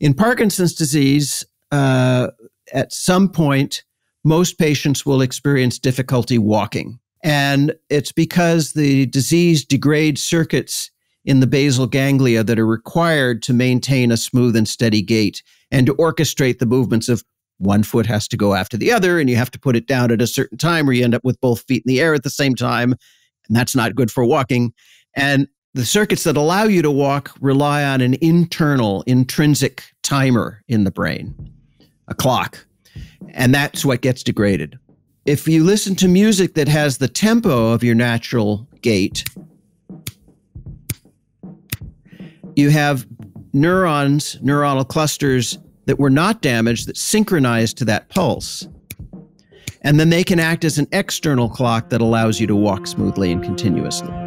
In Parkinson's disease, uh, at some point, most patients will experience difficulty walking. And it's because the disease degrades circuits in the basal ganglia that are required to maintain a smooth and steady gait and to orchestrate the movements of one foot has to go after the other, and you have to put it down at a certain time, or you end up with both feet in the air at the same time. And that's not good for walking. And the circuits that allow you to walk rely on an internal, intrinsic timer in the brain, a clock. And that's what gets degraded. If you listen to music that has the tempo of your natural gait, you have neurons, neuronal clusters that were not damaged that synchronize to that pulse. And then they can act as an external clock that allows you to walk smoothly and continuously.